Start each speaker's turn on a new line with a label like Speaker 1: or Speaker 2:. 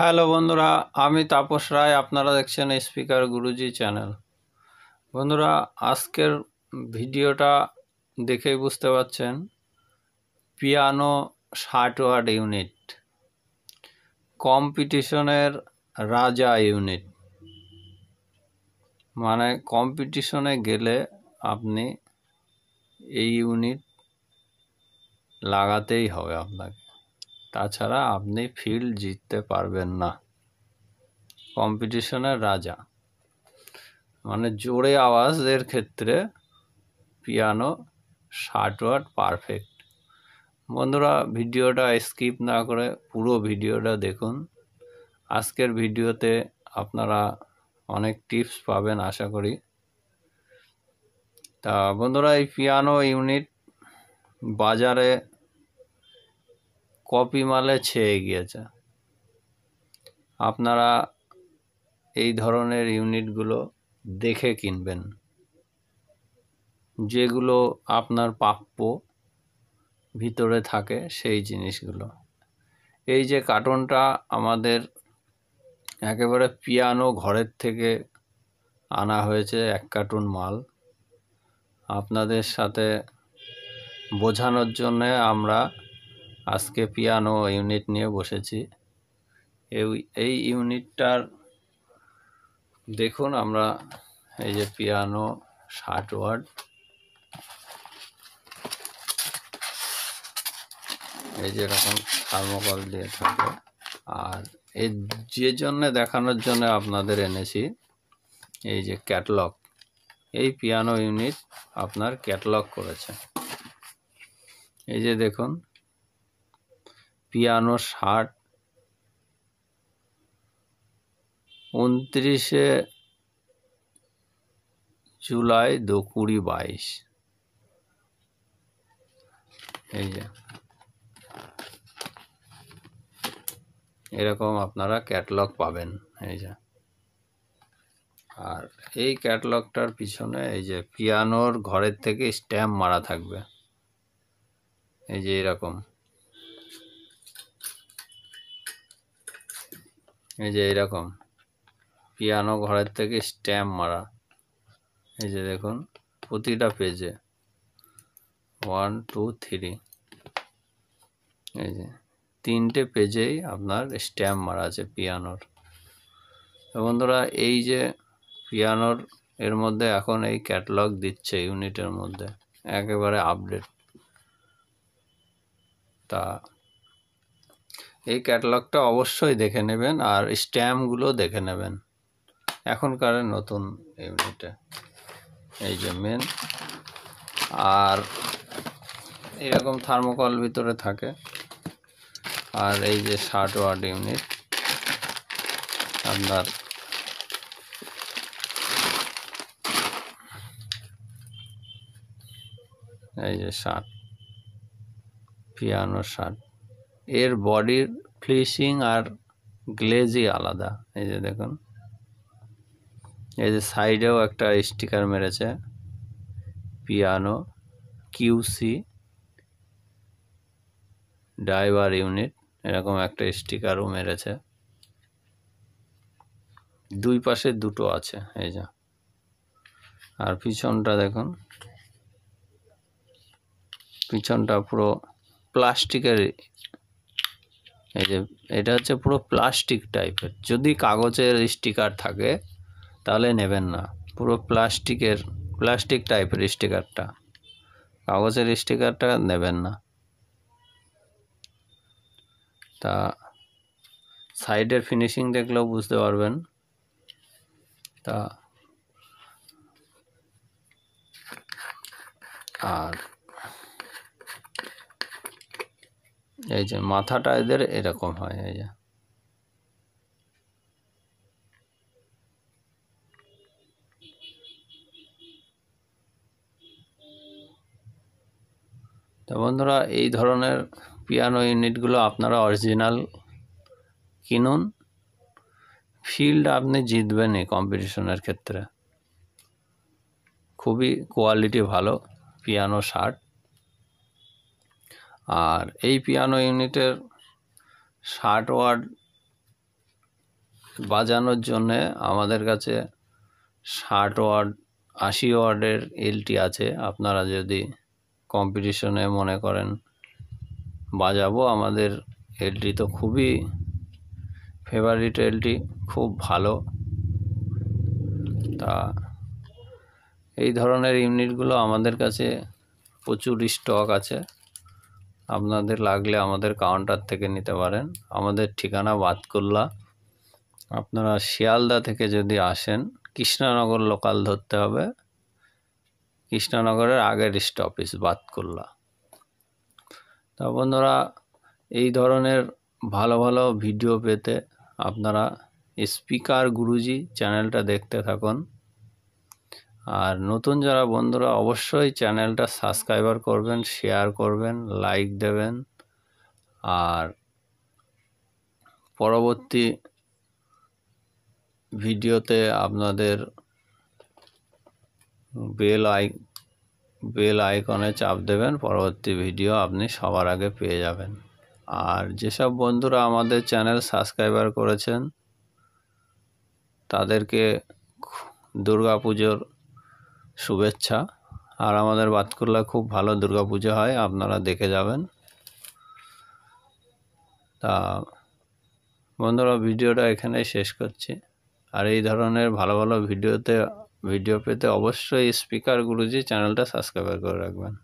Speaker 1: Hello বন্ধুরা, আমি তাপস রায়, আপনারা দেখছেন স্পিকার গুরুজি চ্যানেল। বন্ধুরা, আজকের ভিডিওটা দেখেই বুঝতে পারছেন, পিয়ানো ষাট ওয়ার্ড ইউনিট, কম্পিটিশনের রাজা ইউনিট। মানে কম্পিটিশনে গেলে আপনি এই ইউনিট লাগাতেই হবে আপনাকে। তাছাড়া আপনি ফিল্ড জিততে পারবেন না। কম্পিটিশনের রাজা। মানে জোরে আওয়াজের ক্ষেত্রে পিয়ানো ষাট ওয়াট পারফেক্ট বন্ধুরা, ভিডিওটা স্কিপ না করে পুরো ভিডিওটা দেখুন। আজকের ভিডিওতে আপনারা অনেক টিপস পাবেন আশা করি। তা বন্ধুরা, এই পিয়ানো ইউনিট বাজারে কপি মালে ছেয়ে গিয়েছে। আপনারা এই ধরনের ইউনিটগুলো দেখে কিনবেন। যেগুলো আপনার প্রাপ্য ভিতরে থাকে সেই জিনিসগুলো। এই যে কার্টনটা আমাদের একেবারে পিয়ানো ঘরের থেকে আনা হয়েছে এক কার্টুন মাল। আপনাদের সাথে বোঝানোর জন্যে আমরা আজকে পিয়ানো ইউনিট নিয়ে বসেছি। এই ইউনিটটার দেখুন আমরা এই যে পিয়ানো ষাট ওয়ার্ড এই যে এরকম থার্মোকল দিয়ে থাকে। আর এর যে জন্য দেখানোর জন্য আপনাদের এনেছি, এই যে ক্যাটলগ এই পিয়ানো ইউনিট আপনার ক্যাটলগ করেছে। এই যে দেখুন পিয়ানো ষাট। উনত্রিশে জুলাই দু কুড়ি বাইশ। এই যে। এরকম আপনারা ক্যাটলগ পাবেন, এই যে। আর এই ক্যাটলগটার পিছনে এই যে পিয়ানোর ঘরের থেকে স্ট্যাম্প মারা থাকবে। এই যে এরকম। এই যে এরকম। পিয়ানো ঘরের থেকে স্ট্যাম্প মারা। এই যে দেখুন, প্রতিটা পেজে ওয়ান টু থ্রি এই যে, তিনটে পেজেই আপনার স্ট্যাম্প মারা আছে পিয়ানোর। বন্ধুরা, এই যে পিয়ানোর, এর মধ্যে এখন এই ক্যাটালগ দিচ্ছে ইউনিটের মধ্যে। একেবারে আপডেট তা এই ক্যাটালগটা অবশ্যই দেখে নেবেন আর স্ট্যাম্পগুলো দেখে নেবেন। এখনকার নতুন ইউনিটে এই যে মেন আর এরকম থার্মোকল ভিতরে থাকে। আর এই যে ষাট ওয়ার্ড ইউনিট আপনার এই যে ষাট। পিয়ানো ষাট। এর বডির ফ্লিশিং আর গ্লেজই আলাদা। এই যে দেখুন। এই যে সাইডেও একটা স্টিকার মেরেছে। পিয়ানো কিউসি ড্রাইভার ইউনিট এরকম একটা স্টিকারও মেরেছে। দুই পাশে দুটো আছে, এই যে। আর পিছনটা দেখুন। পিছনটা পুরো প্লাস্টিকের এই যে, এটা হচ্ছে পুরো প্লাস্টিক টাইপের যদি কাগজের স্টিকার থাকে, তাহলে নেবেন না। পুরো প্লাস্টিকের প্লাস্টিক টাইপের স্টিকারটা কাগজের স্টিকারটা নেবেন না। তা সাইডের ফিনিশিং দেখলেও বুঝতে পারবেন। তা, আর এই যে মাথাটা এদের এরকম হয়, এই যে। তো বন্ধুরা, এই ধরনের পিয়ানো ইউনিটগুলো আপনারা অরিজিনাল কিনুন। ফিল্ড আপনি জিতবেনই কম্পিটিশনের ক্ষেত্রে। খুবই কোয়ালিটি ভালো পিয়ানো শার্ট আর এই পিয়ানো ইউনিটের ষাট ওয়ার্ড বাজানোর জন্যে আমাদের কাছে ষাট ওয়ার্ড, আশি ওয়ার্ডের এলটি আছে। আপনারা যদি কম্পিটিশনে মনে করেন বাজাবো, আমাদের এলটি তো খুবই ফেভারিট এলটি খুব ভালো। তা এই ধরনের ইউনিটগুলো আমাদের কাছে প্রচুর স্টক আছে। আপনাদের লাগলে আমাদের কাউন্টার থেকে নিতে পারেন। আমাদের ঠিকানা বাতকুল্লা। আপনারা শিয়ালদা থেকে যদি আসেন, কৃষ্ণনগর লোকাল ধরতে হবে। কৃষ্ণনগরের আগের স্টপেজ বাতকুল্লা। তা বন্ধুরা, এই ধরনের ভালো ভালো ভিডিও পেতে আপনারা স্পিকার গুরুজি চ্যানেলটা দেখতে থাকুন। আর নতুন যারা বন্ধুরা, অবশ্যই চ্যানেলটা সাবস্ক্রাইবার করবেন, শেয়ার করবেন, লাইক দেবেন। আর পরবর্তী ভিডিওতে আপনাদের বেল আই, বেল আইকনে চাপ দেবেন, পরবর্তী ভিডিও আপনি সবার আগে পেয়ে যাবেন। আর যেসব বন্ধুরা আমাদের চ্যানেল সাবস্ক্রাইবার করেছেন, তাদেরকে দুর্গা পুজোর শুভেচ্ছা। আর আমাদের বাতকুল্লা খুব ভালো দুর্গাপুজো হয়, আপনারা দেখে যাবেন। তা বন্ধুরা, ভিডিওটা এখানেই শেষ করছি। আর এই ধরনের ভালো ভালো ভিডিওতে, ভিডিও পেতে অবশ্যই স্পিকার গুরুজি চ্যানেলটা সাবস্ক্রাইব করে রাখবেন।